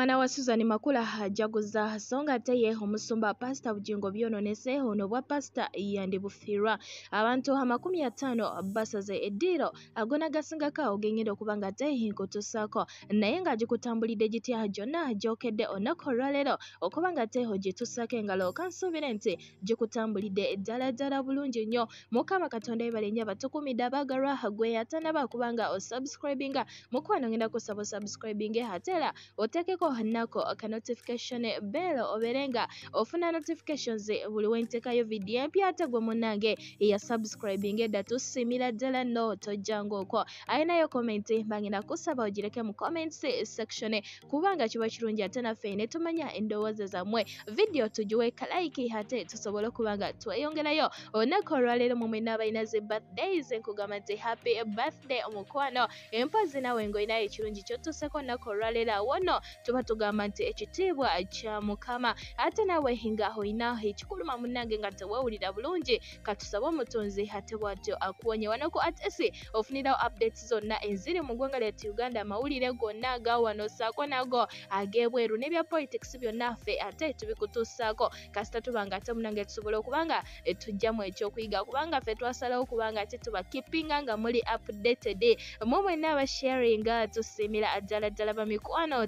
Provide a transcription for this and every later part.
omwana wa susan makula ajaguza so nga ate ye omusumba pasita bugingo byononese ono bwa pasita yandibufirwa abantu amakumi ataano basaze eddiiro agona gasingako ogengenda okuba nga ate nkutusaako naye ng'agikutambulidde gitya gyonna gyokedde olunaku olwaleero okuba nga ate ogituusako engalo kansuubire nti gikutambulidde eddala ddala bulungi nnyo. Mukama katonda ebale nnyo abatukumidde abaagalwa gwe atanaba kubanga osubscribinga. Mukwano ngenda kusaba osubscribinge ate era oteekeko nako ka notification bell obeere nga ofuna notifications buli wenteekayo vidiyo empya ate gwe munnange eya subscribing edda tusimira ddala no tojjanga okwo ayinayo komenti mbangenda kusaba ogireke mu comments section kubanga kiba kirungi ate naffe ne tumanya endowooza zammwe. Vidiyo tugiwe kalaiki ate tusobole okuba nga tweyongerayo. Olunaku olwaleero mu mwena abalina zi birthdays nkugamba nti happy birthday omukwano empozi nawe ng'olinayo ekirungi kyotuuseko olunaku olwaleero awono tuba tugamba nti ekitiibwa kya mukama. Ate nawe nga olina ekikuluma munnange nga teweewulira bulungi. Katusabe omutonzi ate bw'atyo akuwonye. Wano ku atesi ofunirawo updates zonna eziri mu ggwanga lyattu uganda amawulire gonna aga wano saako nago. Ag'ebweru n'ebya politics byonna ffe ate tubikutuusaako. Kasita tuba nga ate munnange tusobole okuba nga tujjamu ekyokuyiga. Kubanga ffe twasalawo okuba nga ate tuba keepinga nga muli updated. Mu mwenna abasharinga tusiimira ddala ddala bamikwano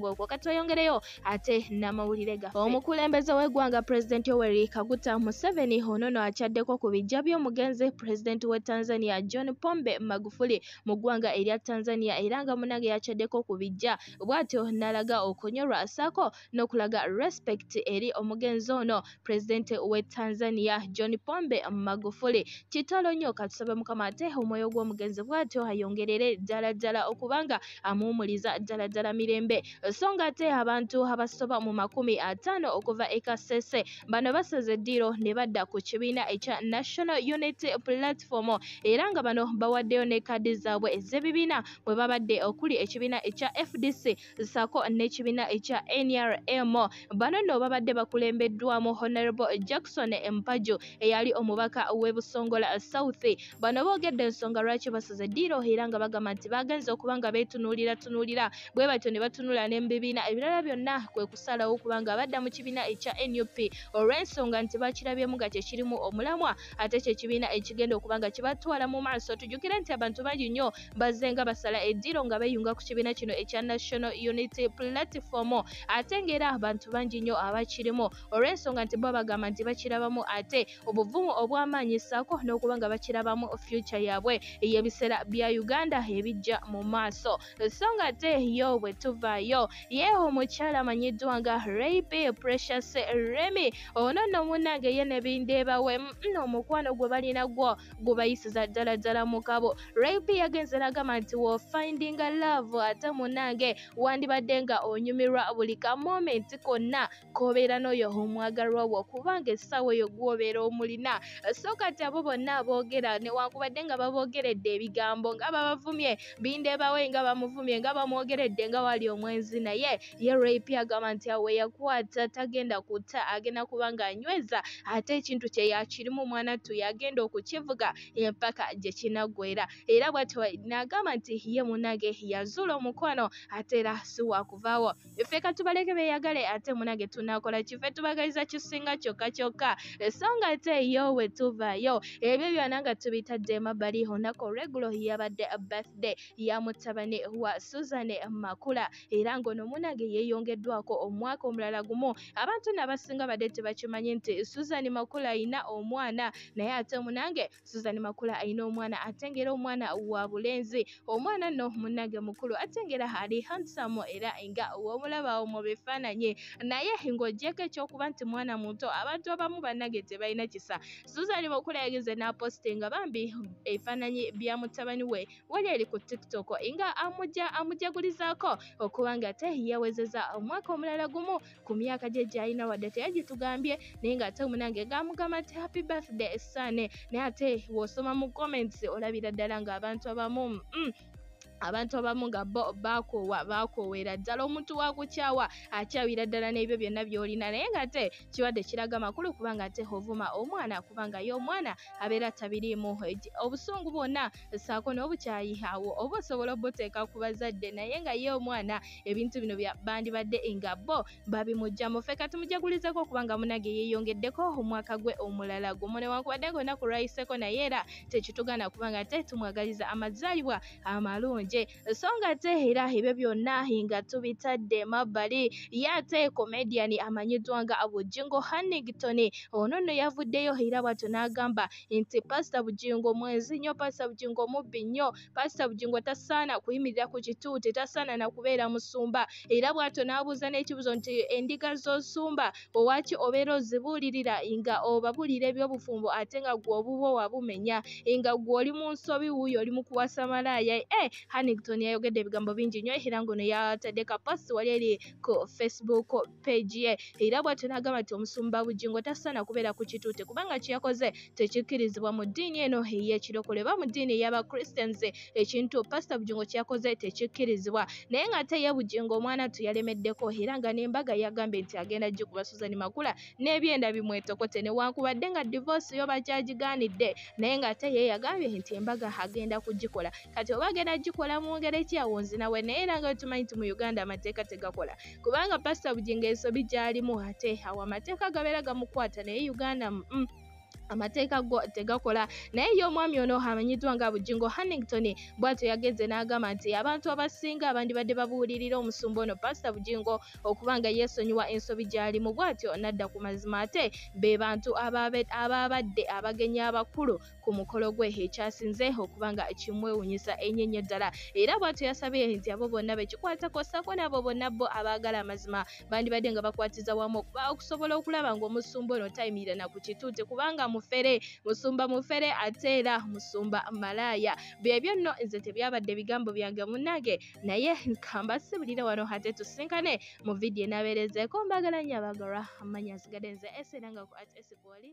temujjangu okwo katweyongereyo ate n'amawulire gaffe. Omukulembeze w'eggwanga pulezidenti yoweri kaguta museveni ono no akyaddeko ku bijja by'omugenzi pulezidenti w'e tanzania john pombe magufuli mu ggwanga erya tanzania era nga munange yakyaddeko ku bijja bw'atyo n'alaga okunyolwa asaako n'okulaga respect eri omugenzi ono pulezidenti w'e tanzania john pombe magufuli. Kitalo nnyo katusabe mukama ate omwoyo gw'omugenzi bw'atyo ayongerere ddala ddala okubanga amuwumuliza ddala ddala mirembe so nga ate abantu abasoba mu makumi ataano okuva e kasese. Bano basaze eddiiro ne badda ku kibiina ekya national unity platform. Era nga bano bawaddeyo ne kaadi zaabwe ez'ebibiina. Bwe babadde okuli ekibiina ekya fdc saako n'ekibiina ekya nrm bano nno babadde bakulembeddwamu honorable jackson empaju eyali omubaka w'e busongola south. Bano boogedde ensonga lwaki basaze eddiiro era nga bagamba nti bagenze okuba nga beetunuulira tunuulira bwe batyo ne batunula ne mu bibiina ebirala byonna kwe kusalawo okuba nga badda mu kibiina ekya nup olw'ensonga nti bakirabyemu nga kyekirimu omulamwa ate kyekibiina ekigenda okuba nga kibatwala mu maaso tujjukire nti abantu bangi nnyo bazze nga basala eddiiro nga beeyunga ku kibiina kino ekya national unity platform. Ate ng'era abantu bangi nnyo abakirimu olw'ensonga nti bo bagamba nti bakirabamu ate obuvumu obw'amaanyi ssaako n'okuba nga bakirabamu future yaabwe ey'ebiseera bya uganda ebijja mu maaso. So nga ate yo bwe tuvaayo ye omukyala amanyiddwa nga rape precious remy. Ono nno munnange ye ne bindeebawe nno omukwano gwe balina gwo gubayisiza ddala ddala mu kabo. Rape yagenze nagamba nti wofindinga love. Ate munnange wandibadde nga onyumirwa buli ka moment konna k'obeera n'oyo omwagalwa wo kubanga essaawa eyo gw'obeera omulina. So kati abo bonna aboogera newankubadde nga baboogeredde ebigambo nga babavumye bindeebawe nga bamuvumye nga bamwogeredde nga wali omwenzi naye ye rape agamba nti awe yakwata tagenda kutta agenda kuba nga anyweza ate ekintu kye yakirimu mwanattu yagenda okukivuga empaka gye kinaggwera era bwatyo n'agamba nti ye munange yazuula omukwano ate era si wakuvaawo ffe katubaleke beeyagale ate munange tunakola kife tubagaliza kisinga kyokka kyokka. So nga ate yo we tuvaayo. Ebyo byonna nga tubitadde emabbali olunaku olwegulo yabadde birthday ya mutabani wa susan makula era ng'ono munange yeeyongeddwako omwaka omulala gumu. Abantu n'abasinga badde tebakimanyi nti susan makula ayina omwana naye ate munange susan makula ayina omwana ate ngera omwana wa bulenzi. Omwana nno munange mukulu ate ngera ali handsome era nga womulabawo mu bifaananyi. Naye ng'ogyeko ekyokuba nti mwana muto abantu abamu bannange tebalina kisa. Susan makula yagenze n'apostinga bambi ebifaananyi bya mutabani we wali eri ku tiktok nga amujja amujagulizaako okuba nga ate yawezeza omwaka omulala gumu ku myaka gye gy'alina wadde teyagitugambye naye ng'ate munange gaamugamba nti happy birthday sane naye ate w'osoma mu comments olabira ddala ng'abantu abamu mm, abantu abamu nga bo bakoowa bakoowera ddala omuntu wakukyawa akyawira ddala n'ebyo byonna by'olina. Naye nga te kirwadde kiraga makulu kubanga te ovuma omwana kubanga ye omwana abeera tabiriimu obusungu bwonna saako n'obukyayi awo oba osobola obuteeka ku bazadde naye nga ye omwana ebintu bino bandibadde nga bo babimugjamu ffe katumujagulizeko kubanga munage yeeyongeddeko omwaka gwe omulala gumu newankubadde ngaolunaku lwayiseko naye era tekitugana kubanga te tumwagaliza amazaalibwa amalungi nje so nga te era ebyo byonna nga tubitadde mabbali. Ye ate comedian amanyiddwa nga bujingo hannington ono nno yavuddeyo era bw'atyo n'agamba nti pasita bujingo mwezi nnyo pasita bujingo mubbi nnyo. Pasita bujingo tasaana kuyimirira ku kituuti tasaana na kubeera musumba. Era bw'atyo n'abuuza n'ekibuzo nti endiga z'osumba owaki obeera ozibuulirira? Nga obabuulira ebyobufumbo ate nga gwe obuba wabumenya nga gwe oli mu nsobi wuuyo oli mu kuwasa malaaya? E Hannington yayogedde ebigambo bingi nnyo era ngono yatadde ka post wali eri ku Facebook page ye. Era bw'atyo n'agamba nti omusumba bujingo tasaana kubeera ku kituute kubanga kye yakoze tekikkirizibwa mu ddiini eno ey'ekirokole oba mu ddiini ey'aba-Christians ekintu pastor bujingo kye yakoze tekikkirizibwa. Naye ng'ate ye bujingo omwana tu yalemeddeko era nga n'embaga yagambye nti agenda gikuba Susan Makula n'ebyenda bimwetokote newankubadde nga divorce yo bakyagigaanidde. Naye ng'ate ye yagambye nti embaga agenda kugikola. Kati oba agenda gikola akola mu ngeri ki? Awo nzina we naye era nga tumanyi nti mu uganda amateeka tegakola. Kubanga pasita bujinga ensobi gy'alimu ate. Awo amateeka gabeera gamukwata naye uganda mm, amateeka go tegakola naye ye omwami ono amanyiddwa nga bujingo hannington bw'atyo yagenze n'agamba nti abantu abasinga abandibadde babuulirira omusumba ono pasita bujingo okuba nga yeesonyiwa ensobi gy'alimu bw'atyo n'adda ku mazima ate be bantu ababadde abagenyi abakulu ku mukolo gwe ekyasinze okuba nga kimwewunyisa ennyo ennyo ddala. Era bw'atyo yasabye nti abo bonna bekikwatako ssaako n'abo bonna bo abaagala amazima bandibadde nga bakwatiza wamu okusobola okulaba ng'omusumba ono tayimirira na ku kituuti kubanga mufere musumba mufere ate era musumba malaaya. Byebyo nno nze tebyabadde bigambo byange munnage naye kambasibulire wano ate tusinkane mu vidiyo enabeerezeeko mbagala nnyo abagalwa amanyi asigadde nze ese era nga ku at esiboli